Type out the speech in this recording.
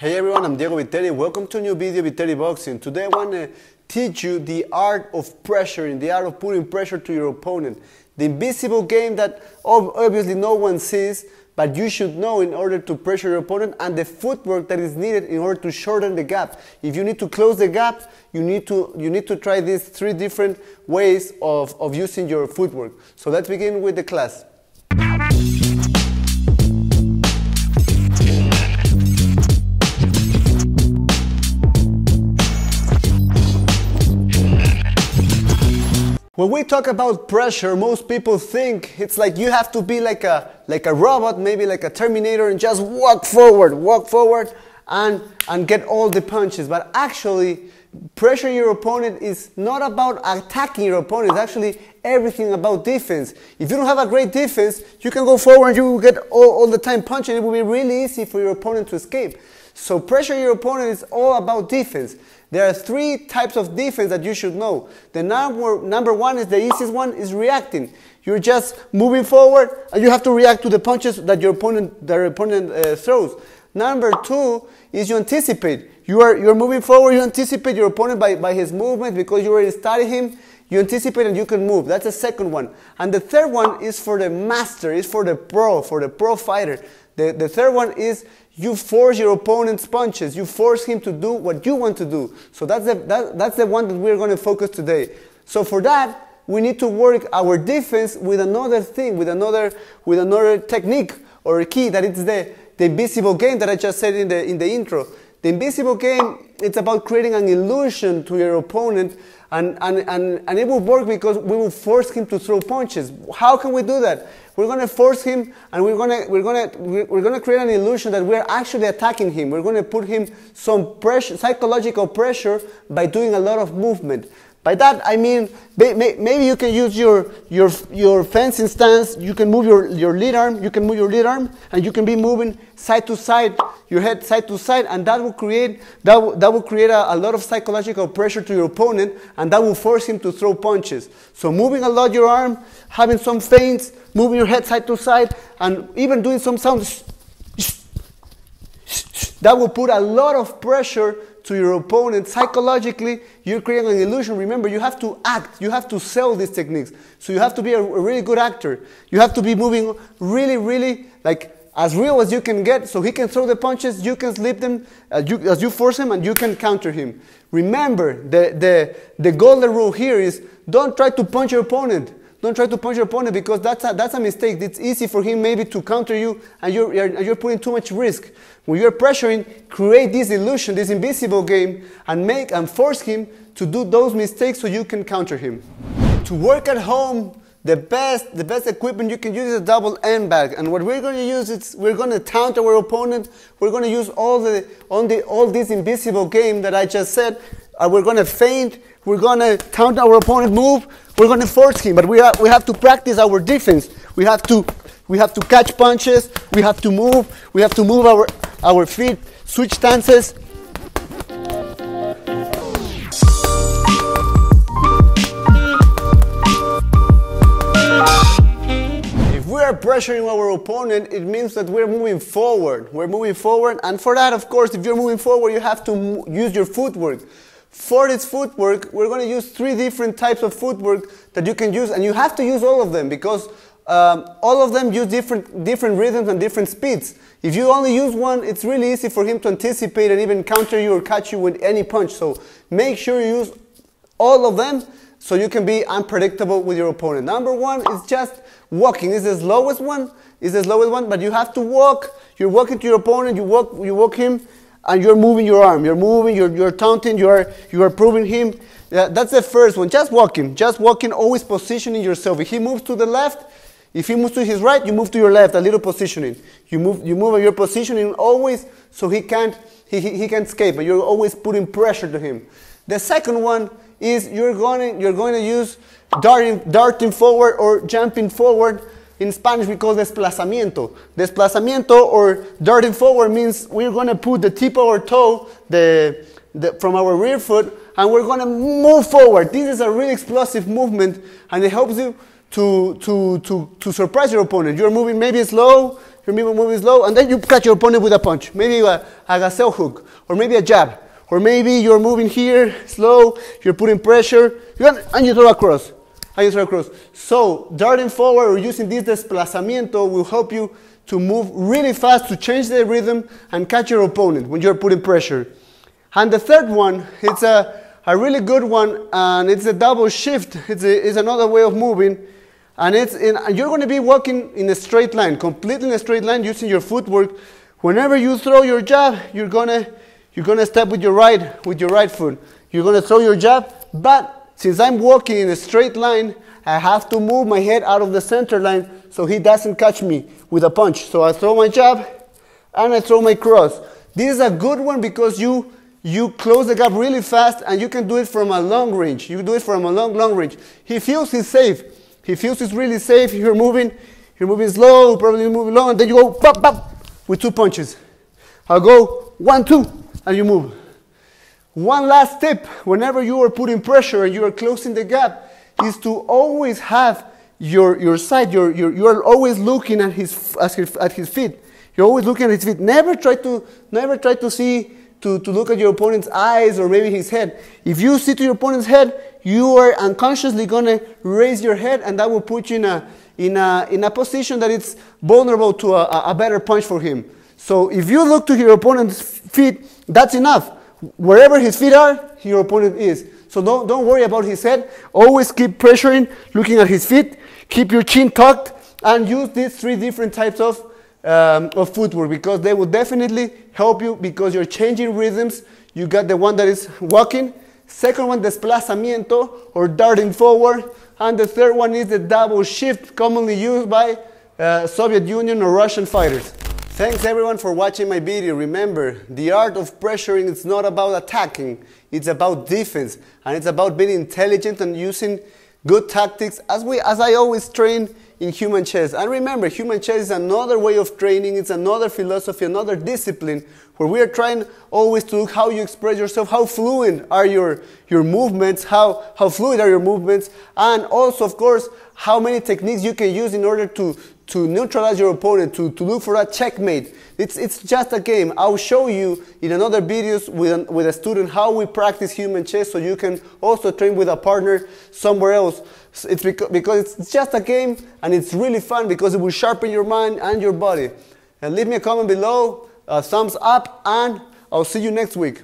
Hey everyone, I'm Diego Viteri. Welcome to a new video, Viteri Boxing. Today I want to teach you the art of pressuring, the art of putting pressure to your opponent. The invisible game that obviously no one sees, but you should know in order to pressure your opponent and the footwork that is needed in order to shorten the gap. If you need to close the gap, you need to, you need to try these three different ways of, of using your footwork. So let's begin with the class. When we talk about pressure, most people think it's like you have to be like a like a robot, maybe like a Terminator, and just walk forward, walk forward, and and get all the punches. But actually, pressure your opponent is not about attacking your opponent. It's actually everything about defense. If you don't have a great defense, you can go forward and you will get all, all the time punching. It will be really easy for your opponent to escape. So pressure your opponent is all about defense. There are three types of defense that you should know. The number, number one is the easiest one is reacting. You're just moving forward and you have to react to the punches that your opponent, their opponent uh, throws. Number two is you anticipate. You are, you're moving forward, you anticipate your opponent by, by his movement because you already studied him. You anticipate and you can move. That's the second one. And the third one is for the master, is for the pro, for the pro fighter. The, the third one is you force your opponent's punches. You force him to do what you want to do. So that's the, that, that's the one that we're going to focus today. So for that, we need to work our defense with another thing, with another, with another technique or key that is the, the invisible game that I just said in the, in the intro. The invisible game, it's about creating an illusion to your opponent and, and, and, and it will work because we will force him to throw punches. How can we do that? We're going to force him and we're going to, we're going to, we're going to create an illusion that we're actually attacking him. We're going to put him some pressure, psychological pressure by doing a lot of movement. By that I mean maybe you can use your, your, your fencing stance, you can move your, your lead arm, you can move your lead arm, and you can be moving side to side, your head side to side, and that will create, that that will create a, a lot of psychological pressure to your opponent, and that will force him to throw punches. So moving a lot your arm, having some feints, moving your head side to side, and even doing some sounds, that will put a lot of pressure to your opponent, psychologically, you're creating an illusion. Remember, you have to act, you have to sell these techniques. So you have to be a, a really good actor. You have to be moving really, really like as real as you can get so he can throw the punches, you can slip them as you, as you force him, and you can counter him. Remember, the, the, the golden rule here is don't try to punch your opponent. Don't try to punch your opponent because that's a, that's a mistake. It's easy for him maybe to counter you and you're, you're, you're putting too much risk. When you're pressuring, create this illusion, this invisible game, and make and force him to do those mistakes so you can counter him. To work at home, the best, the best equipment you can use is a double end bag. And what we're going to use is we're going to counter our opponent. We're going to use all the, all the, all this invisible game that I just said. Uh, we're going to feint. We're going to count our opponent move we're going to force him, but we, have we have to practice our defense. We have to we have to catch punches. We have to move. We have to move our our feet, switch stances. If we are pressuring our opponent, it means that we're moving forward. We're moving forward, and for that, of course, if you're moving forward, you have to use your footwork. For this footwork, we're going to use three different types of footwork that you can use, and you have to use all of them because um, all of them use different, different rhythms and different speeds. If you only use one, it's really easy for him to anticipate and even counter you or catch you with any punch. So make sure you use all of them so you can be unpredictable with your opponent. Number one is just walking. It's the slowest one. It's the slowest one, but you have to walk. You're walking to your opponent. You walk. You walk him and you're moving your arm. You're moving, you're, you're taunting, you are, you are proving him. That's the first one. Just walking. Just walking, always positioning yourself. If he moves to the left, if he moves to his right, you move to your left, a little positioning. You move, you move your positioning always so he can't, he, he, he can escape, but you're always putting pressure to him. The second one is you're going, you're going to use darting, darting forward or jumping forward in Spanish, we call desplazamiento. Desplazamiento or darting forward means we're going to put the tip of our toe the, the, from our rear foot and we're going to move forward. This is a really explosive movement and it helps you to, to, to, to surprise your opponent. You're moving maybe slow, you're moving slow, and then you catch your opponent with a punch. Maybe a, a gazelle hook, or maybe a jab. Or maybe you're moving here, slow, you're putting pressure, and you throw across. So darting forward or using this desplazamiento will help you to move really fast to change the rhythm and catch your opponent when you're putting pressure. And the third one, it's a, a really good one, and it's a double shift. It's, a, it's another way of moving. And, it's in, and you're going to be walking in a straight line, completely in a straight line using your footwork. Whenever you throw your jab, you're going to you're to step with your right with your right foot. You're going to throw your jab, but since I'm walking in a straight line, I have to move my head out of the center line so he doesn't catch me with a punch. So I throw my jab and I throw my cross. This is a good one because you you close the gap really fast and you can do it from a long range. You do it from a long, long range. He feels he's safe. He feels he's really safe. You're moving, you're moving slow, probably moving long, and then you go pop, pop with two punches. I'll go one, two, and you move. One last tip, whenever you are putting pressure and you are closing the gap, is to always have your, your side, your, your, you are always looking at his, at his, feet. You're always looking at his feet. Never try to, never try to see, to, to look at your opponent's eyes or maybe his head. If you see to your opponent's head, you are unconsciously going to raise your head and that will put you in a, in a, in a position that it's vulnerable to a, a better punch for him. So if you look to your opponent's feet, that's enough. Wherever his feet are, your opponent is. So don't, don't worry about his head. Always keep pressuring, looking at his feet. Keep your chin tucked and use these three different types of, um, of footwork because they will definitely help you because you're changing rhythms. You got the one that is walking. Second one, desplazamiento or darting forward. And the third one is the double shift commonly used by uh, Soviet Union or Russian fighters. Thanks everyone for watching my video. Remember, the art of pressuring is not about attacking, it's about defense and it's about being intelligent and using good tactics as we as I always train in human chess. And remember, human chess is another way of training, it's another philosophy, another discipline where we are trying always to look how you express yourself, how fluent are your, your movements, how, how fluid are your movements, and also, of course, how many techniques you can use in order to, to neutralize your opponent, to, to look for a checkmate. It's, it's just a game. I'll show you in another videos with, with a student how we practice human chess so you can also train with a partner somewhere else. It's because, it's just a game and it's really fun because it will sharpen your mind and your body. And leave me a comment below, a thumbs up, and I'll see you next week.